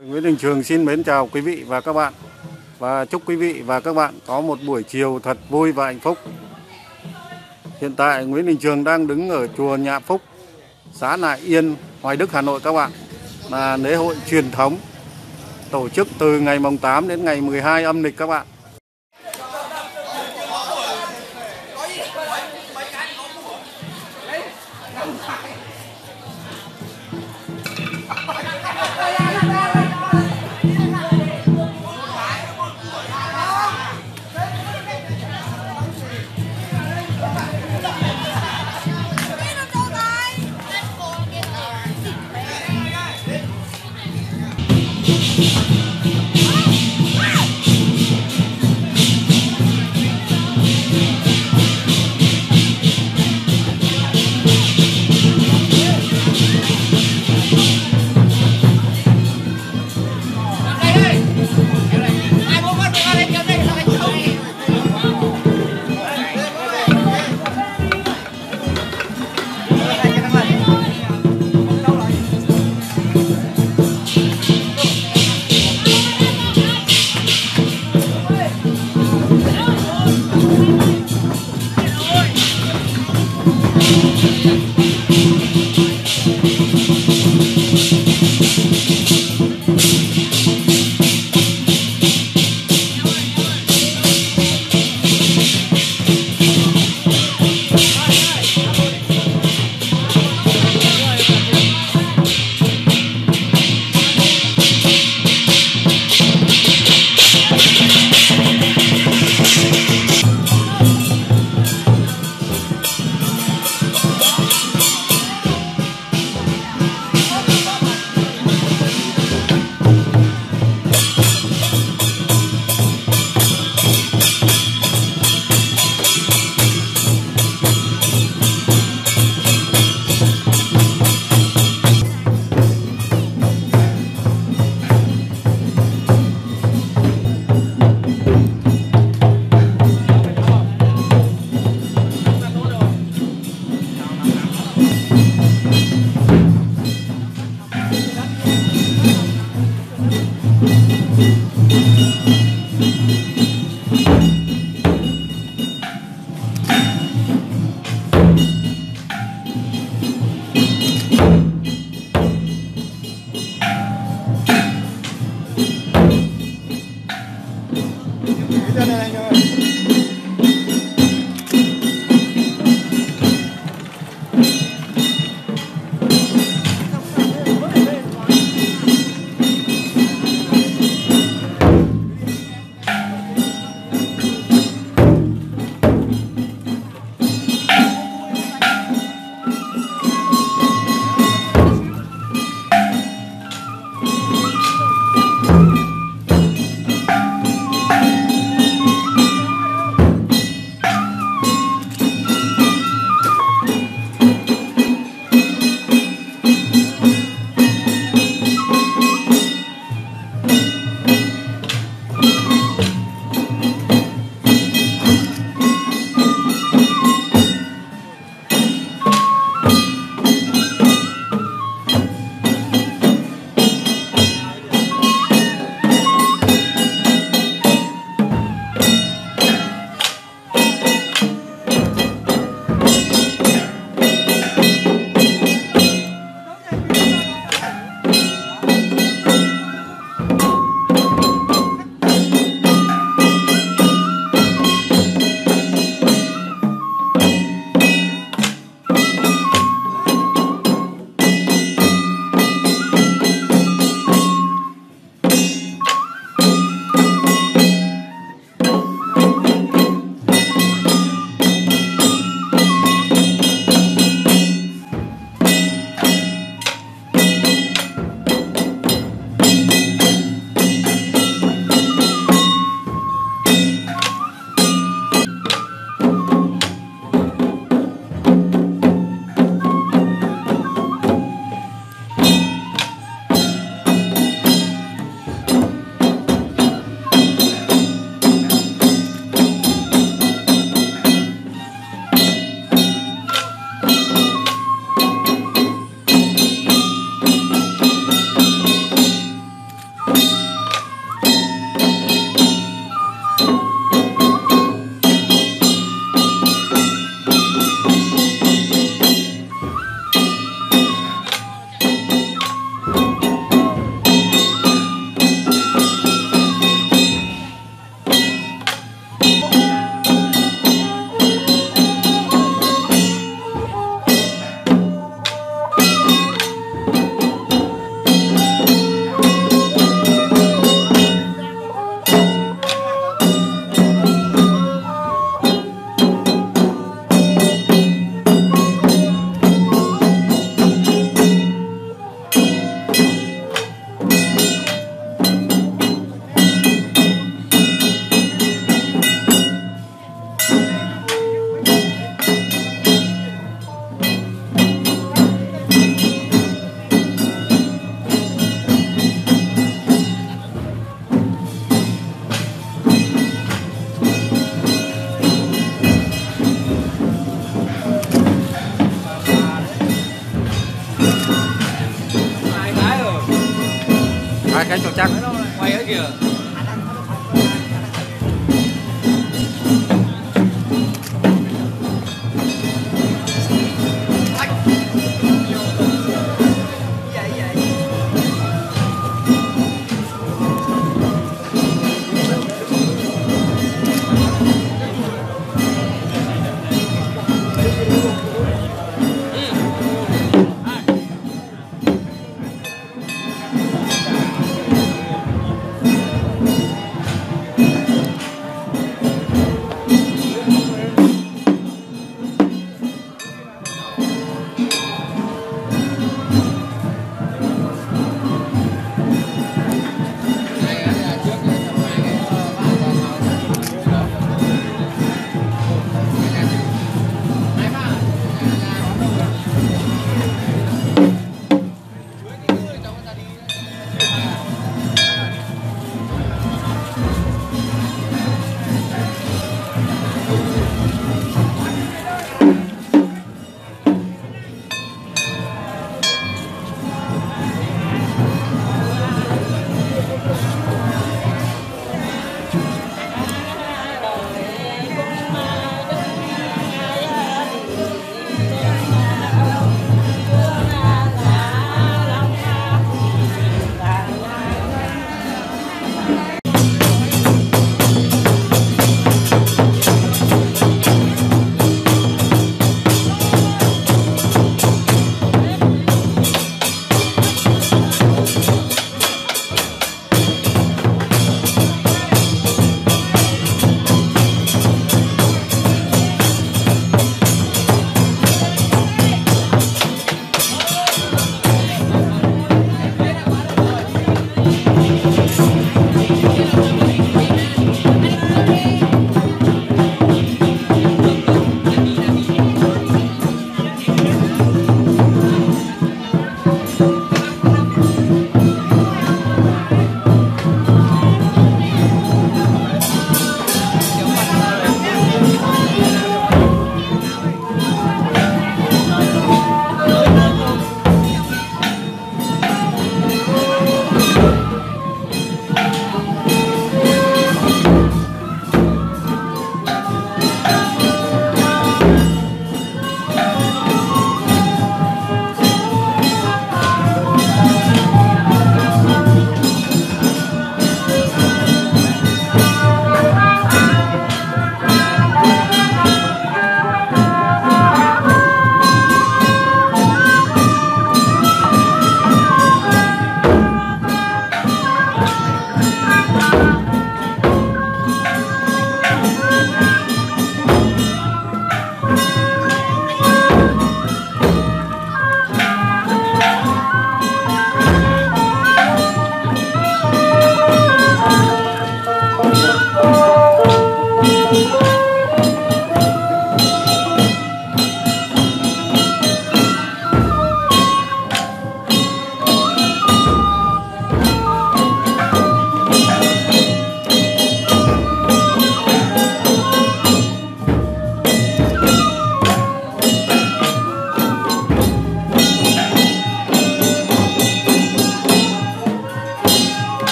Nguyễn Đình Trường xin mến chào quý vị và các bạn và chúc quý vị và các bạn có một buổi chiều thật vui và hạnh phúc. Hiện tại Nguyễn Đình Trường đang đứng ở chùa Nhạ Phúc, xã Nại Yên, Hoài Đức, Hà Nội các bạn. Là lễ hội truyền thống tổ chức từ ngày mùng 8 đến ngày 12 âm lịch các bạn.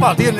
Bảo tiên?